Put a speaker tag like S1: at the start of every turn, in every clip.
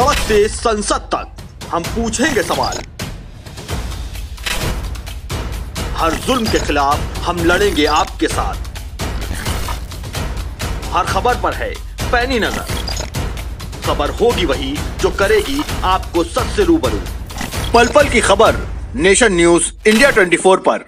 S1: सड़क से संसद तक। हम पूछेंगे सवाल। हर जुल्म के खिलाफ हम लड़ेंगे आपके साथ। हर खबर पर है पैनी नज़र। खबर होगी वही जो करेगी आपको सच से रूबरू। पल पल की खबर, नेशन न्यूज़, इंडिया 24 पर।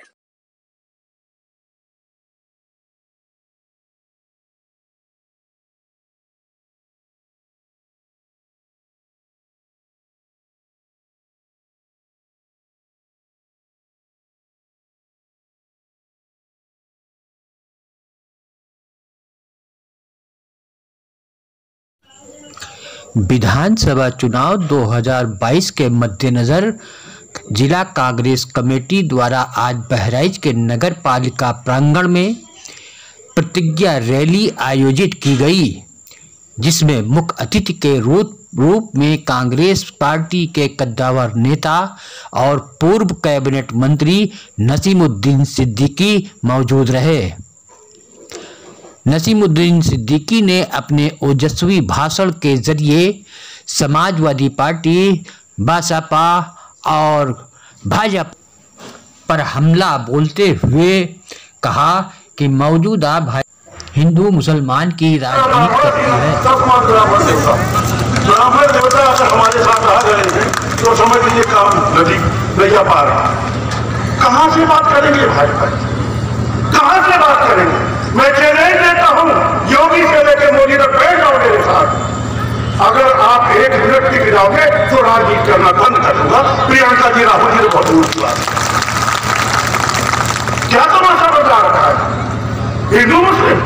S2: विधानसभा चुनाव 2022 के मद्देनजर जिला कांग्रेस कमेटी द्वारा आज बहराइच के नगर पालिका प्रांगण में प्रतिज्ञा रैली आयोजित की गई, जिसमें मुख्य अतिथि के रूप रूप में कांग्रेस पार्टी के कद्दावर नेता और पूर्व कैबिनेट मंत्री नसीमुद्दीन सिद्दीकी मौजूद रहे। नसीमुद्दीन सिद्दीकी ने अपने ओजस्वी भाषण के ज़रिए समाजवादी पार्टी, बसपा और भाजपा पर हमला बोलते हुए कहा कि मौजूदा भाई हिंदू मुसलमान की राजनीति करती है।
S3: तो समझ लीजिए काम नदी कहाँ से बात करेंगे भाई भाई कहाँ से बात करेंगे मैं चैलेंज देता हूँ योगी से लेकर मोदी तक बैठ जाओ मेरे साथ अगर आप एक मिनट की गिराओगे तो कर दूँगा प्रियंका जी राहुल जी तो बहुत दूर की बात। क्या है? हिंदू, मुस्लिम?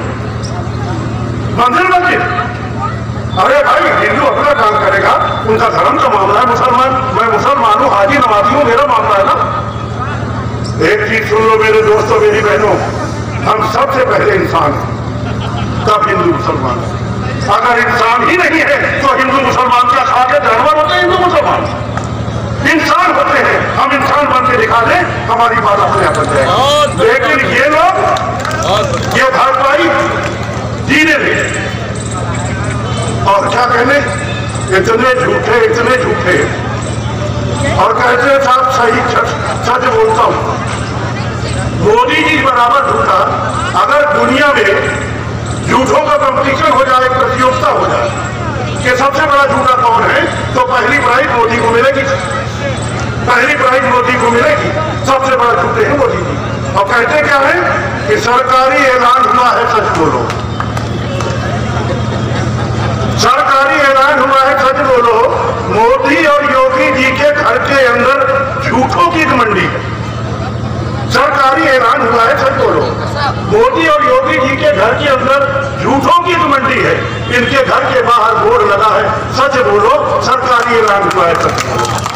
S3: मंदिर मस्जिद अरे भाई, हिंदू अपना काम करेगा, उनका धर्म का मामला है मुसलमान। मैं मुसलमान हूँ, हाजी नमाजी हूँ, मेरा मामला है ना? एक चीज़ सुन लो मेरे दोस्तों, मेरी बहनों, हम सबसे पहले इंसान तब हिंदू मुसलमान अगर इंसान ही नहीं है तो हिंदू मुसलमान क्या खा के जानवर होते हैं, हिंदू मुसलमान इंसान होते हैं हम इंसान बन के दिखा दें हमारी बात अपने आप जाए लेकिन ये लोग ये भाजपाई जीने दे और क्या कहने? इतने झूठे इतने झूठे। और कहते हैं साहब सही सच बोलता हूँ। मोदी जी बराबर झूठा। अगर दुनिया में झूठों का कंपटीशन हो जाए प्रतियोगिता हो जाए कि सबसे बड़ा झूठा कौन है? तो पहली प्राइज मोदी को मिलेगी। पहली प्राइज मोदी को मिलेगी, सबसे बड़ा झूठे हैं मोदी जी। और कहते क्या है कि सरकारी ऐलान हुआ है सच बोलो। सरकारी ऐलान हुआ है सच बोलो। मोदी और योगी जी के घर के अंदर झूठों की मंडी। है सरकारी ऐलान हुआ है सच बोलो। मोदी और योगी जी के घर के अंदर झूठों की मंडी है। इनके घर के बाहर बोर्ड लगा है, सच बोलो, सरकारी ऐलान हुआ है सच बोलो।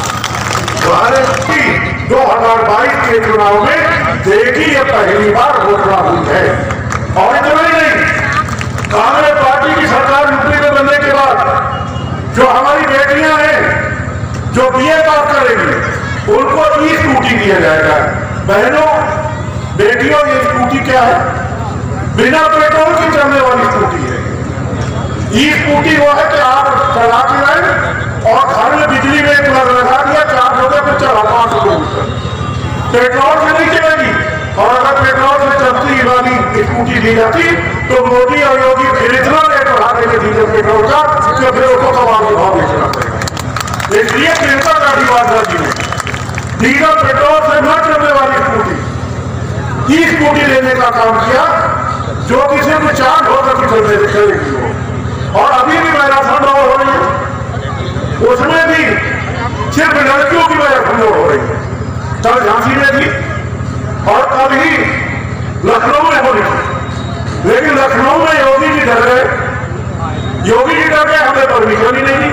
S3: भारत की 2022 के चुनाव में देखी ये पहली बार घोषणा हुई है। और इतना ही नहीं, कांग्रेस पार्टी की सरकार यूपी में बनने के बाद जो हमारी बेटियाँ हैं, जो बीए पास करेंगी, उनको ई स्कूटी दिया जाएगा। बहनों, बेटियों, ये स्कूटी क्या है? बिना पेट्रोल की चलने वाली स्कूटी है। ई स्कूटी वो है कि आप चला के और में बिजली में लगा दिया, चार हो गया फिर चला पाँच किलोमीटर पेट्रोल से नहीं चलेगी। और अगर पेट्रोल से चलती वाली स्कूटी दी जाती तो मोदी और योगी फिर इतना रेट बढ़ा देंगे डीजल पेट्रोल का कि फिर उसको कमाल के भाव बेचना पड़ेगा इसलिए प्रियंका गांधी वाड्रा जी ने डीजल पेट्रोल से न चलने वाली स्कूटी ई स्कूटी लेने का काम किया, जो को चार्ज होकर की चलने चलेगी और अभी भी मैराथन हो रही है। उसमें भी सिर्फ़ लड़कियों की वजह से हो रही है। कल झांसी में थी और कल ही लखनऊ में हो रही लेकिन लखनऊ में योगी जी डर गए योगी जी डर गए हमें परमिशन ही नहीं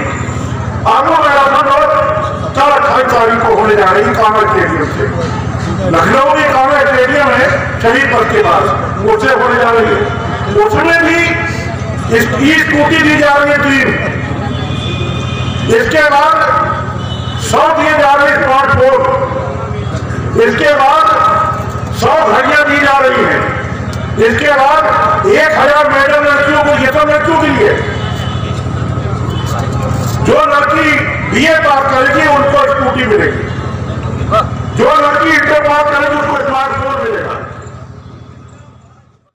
S3: आगो मैराथन और चार अट्ठाईस तारीख को होने जा रही कांग्रेस स्टेडियम से। लखनऊ में कांग्रेस स्टेडियम है, शहीद पद के पास उससे होने जा रही है। उसमें भी स्कूटी दी जा रही है, तीन। इसके बाद सौ दिए जा रहे स्मार्ट फ़ोन इसके बाद सौ घड़ियाँ दी जा रही हैं। इसके बाद एक हज़ार मेडल लड़कियों को ये तो लड़कियों के लिए जो लड़की बीए पास करेगी, उनको स्कूटी मिलेगी। जो लड़की इंटर पास करेगी, उनको